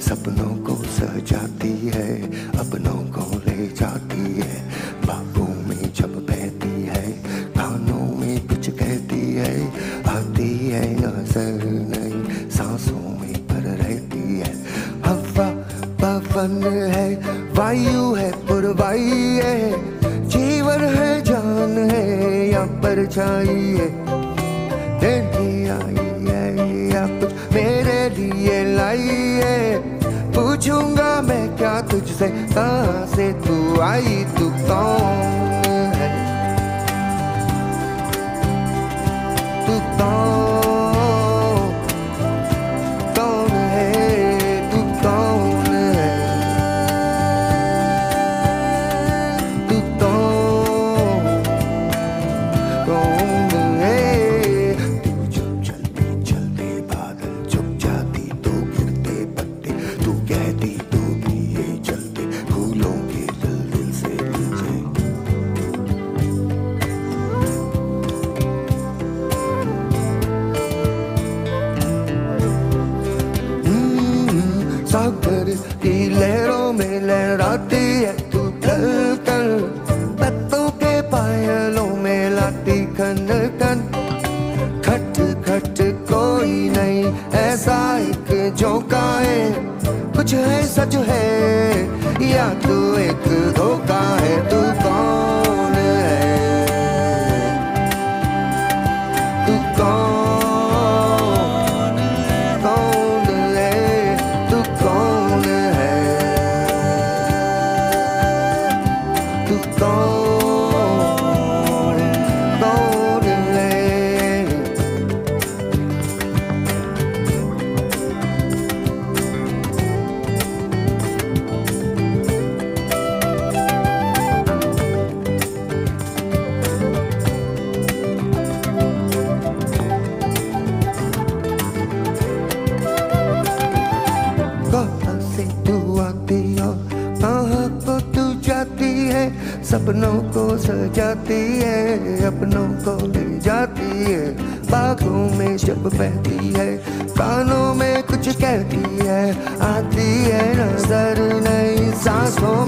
सपनों को सजाती है, अपनों को ले जाती है। बाहों में जब बहती है, कानों में कुछ कहती है, आती है नज़र नहीं, सांसों में पर रहती है। हवा पवन है, वायु है, पुरवाई है, जीवन है, जान है या परछाई है तेरी आई है कुछ मेरे लिए लाई है पूछूँगा मैं क्या तुझसे, कहाँ से तू आई, तू कौन? लहरों में लहराती है तू कल कल पत्तों के पायलों में लाती खन खन खट खट कोई नहीं, ऐसा एक झोंका है। कुछ है, सच है, या तू एक तू कौन कौन है कहाँ से तू सपनों को सजाती है, अपनों को ले जाती है। बागों में जब बहती है, कानों में कुछ कहती है। आती है नज़र, नई सांसों